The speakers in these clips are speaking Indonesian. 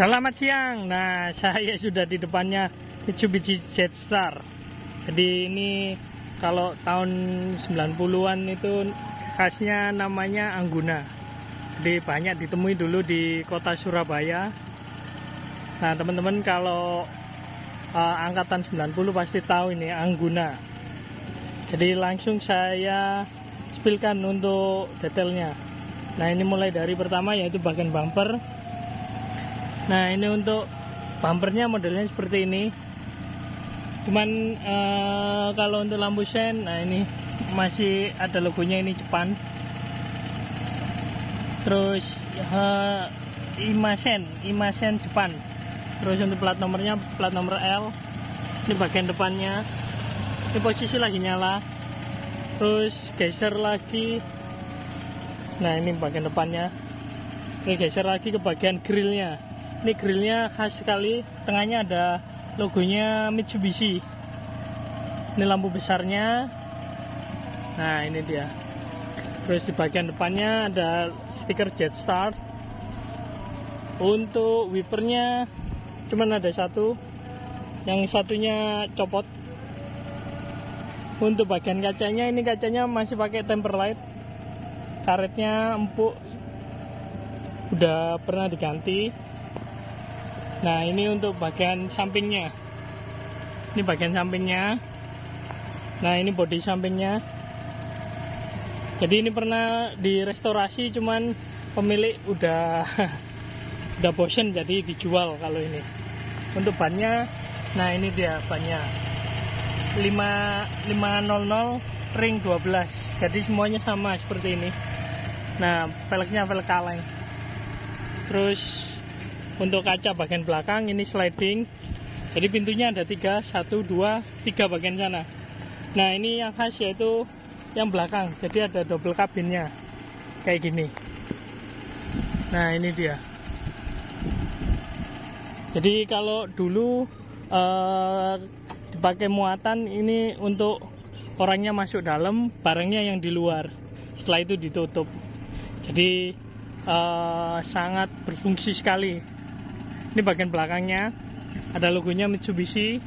Selamat siang. Nah, saya sudah di depannya Mitsubishi Jetstar. Jadi ini kalau tahun 90-an itu khasnya namanya Angguna. Jadi banyak ditemui dulu di kota Surabaya. Nah, teman-teman kalau uh, angkatan 90 pasti tahu ini Angguna. Jadi langsung saya spilkan untuk detailnya. Nah, ini mulai dari pertama yaitu bagian bumper Nah ini untuk bumpernya modelnya seperti ini. Cuman uh, kalau untuk lampu sen, nah ini masih ada logonya ini Jepang. Terus uh, Imasen, Imasen Jepang. Terus untuk plat nomornya plat nomor L. Ini bagian depannya. Ini posisi lagi nyala. Terus geser lagi. Nah ini bagian depannya. Ini geser lagi ke bagian grillnya ini grillnya khas sekali. Tengahnya ada logonya Mitsubishi. Ini lampu besarnya. Nah ini dia. Terus di bagian depannya ada stiker Jetstar untuk wipernya cuman ada satu. Yang satunya copot. Untuk bagian kacanya ini kacanya masih pakai temper light. Karetnya empuk. Udah pernah diganti Nah ini untuk bagian sampingnya. Ini bagian sampingnya. Nah ini bodi sampingnya. Jadi ini pernah direstorasi cuman pemilik udah udah bosen jadi dijual kalau ini. Untuk bannya Nah ini dia bannya. 5, 500 ring 12 Jadi semuanya sama seperti ini. Nah velgnya velg kaleng. Terus untuk kaca bagian belakang ini sliding. Jadi pintunya ada tiga satu dua tiga bagian sana. Nah ini yang khas yaitu yang belakang. Jadi ada double kabinnya kayak gini. Nah ini dia. Jadi kalau dulu eh, dipakai muatan ini untuk orangnya masuk dalam barangnya yang di luar. Setelah itu ditutup. Jadi eh, sangat berfungsi sekali ini bagian belakangnya. Ada logonya Mitsubishi.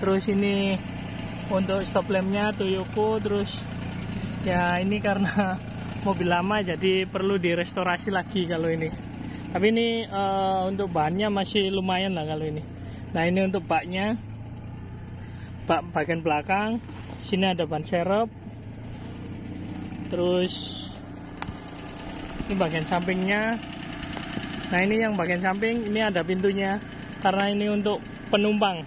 Terus ini untuk stop lampnya Toyoko. Terus ya ini karena mobil lama jadi perlu direstorasi lagi kalau ini. Tapi ini uh, untuk bahannya masih lumayan lah kalau ini. Nah ini untuk baknya. Bak bagian belakang. Sini ada ban serep. Terus ini bagian sampingnya Nah ini yang bagian samping ini ada pintunya karena ini untuk penumpang.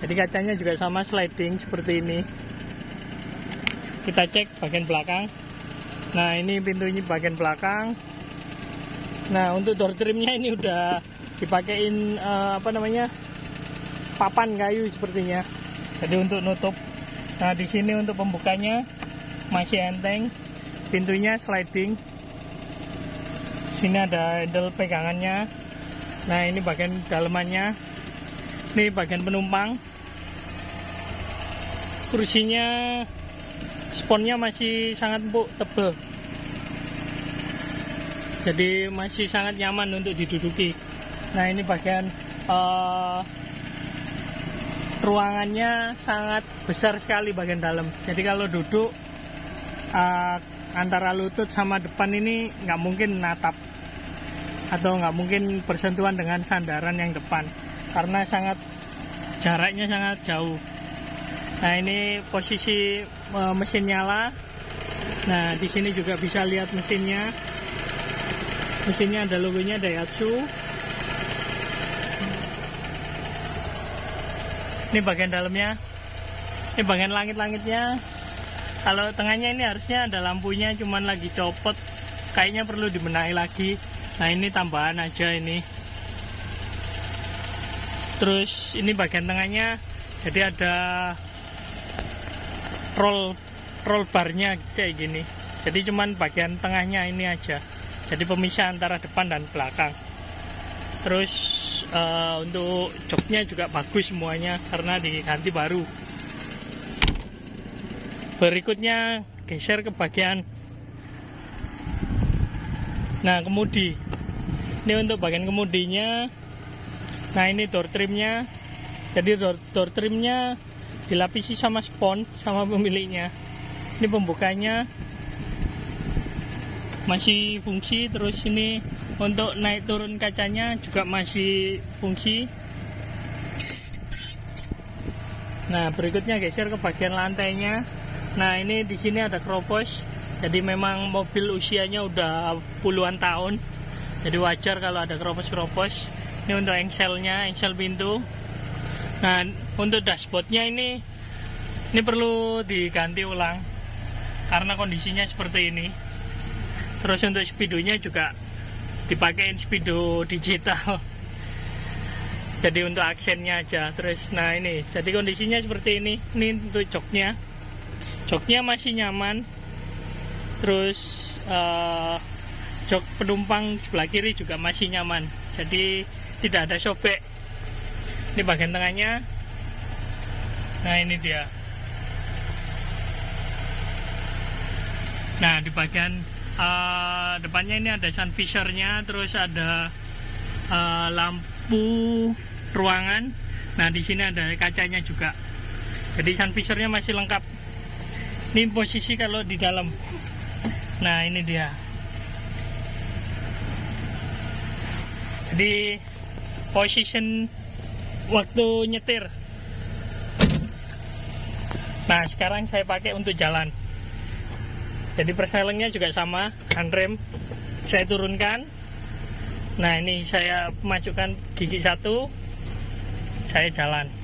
Jadi kacanya juga sama sliding seperti ini. Kita cek bagian belakang. Nah ini pintunya bagian belakang. Nah untuk door trimnya ini udah dipakein uh, apa namanya papan kayu sepertinya. Jadi untuk nutup. Nah di sini untuk pembukanya masih enteng. Pintunya sliding sini ada handle pegangannya. Nah ini bagian dalemannya. Ini bagian penumpang. Kursinya sponnya masih sangat empuk tebal jadi masih sangat nyaman untuk diduduki. Nah ini bagian uh, ruangannya sangat besar sekali bagian dalam. Jadi kalau duduk uh, antara lutut sama depan ini nggak mungkin natap atau nggak mungkin bersentuhan dengan sandaran yang depan. Karena sangat jaraknya sangat jauh. Nah ini posisi e, mesin nyala. Nah di sini juga bisa lihat mesinnya. Mesinnya ada logonya Daihatsu. Ini bagian dalamnya. Ini bagian langit-langitnya. Kalau tengahnya ini harusnya ada lampunya cuman lagi copot. Kayaknya perlu dibenahi lagi nah ini tambahan aja ini. Terus ini bagian tengahnya jadi ada roll roll barnya kayak gini. Jadi cuman bagian tengahnya ini aja. Jadi pemisah antara depan dan belakang. Terus uh, untuk joknya juga bagus semuanya karena diganti baru. Berikutnya geser ke bagian Nah, kemudi. Ini untuk bagian kemudinya. Nah ini door trimnya. Jadi door, door trimnya dilapisi sama spon sama pemiliknya. Ini pembukanya. Masih fungsi terus ini untuk naik turun kacanya juga masih fungsi. Nah berikutnya geser ke bagian lantainya. Nah ini di sini ada kropos jadi memang mobil usianya udah puluhan tahun. Jadi wajar kalau ada kropos-kropos ini untuk engselnya engsel pintu. Nah untuk dashboardnya ini ini perlu diganti ulang karena kondisinya seperti ini. Terus untuk speedonya juga dipakein speedo digital. Jadi untuk aksennya aja. Terus nah ini. Jadi kondisinya seperti ini. Ini untuk joknya. Joknya masih nyaman terus uh, jok penumpang sebelah kiri juga masih nyaman. Jadi tidak ada sobek. Ini bagian tengahnya. Nah ini dia. Nah di bagian uh, depannya ini ada sun visornya terus ada uh, lampu ruangan. Nah di sini ada kacanya juga. Jadi sun visornya masih lengkap. Ini posisi kalau di dalam nah ini dia. Jadi position waktu nyetir. Nah sekarang saya pakai untuk jalan. Jadi perselengnya juga sama handrem saya turunkan. Nah ini saya masukkan gigi satu. Saya jalan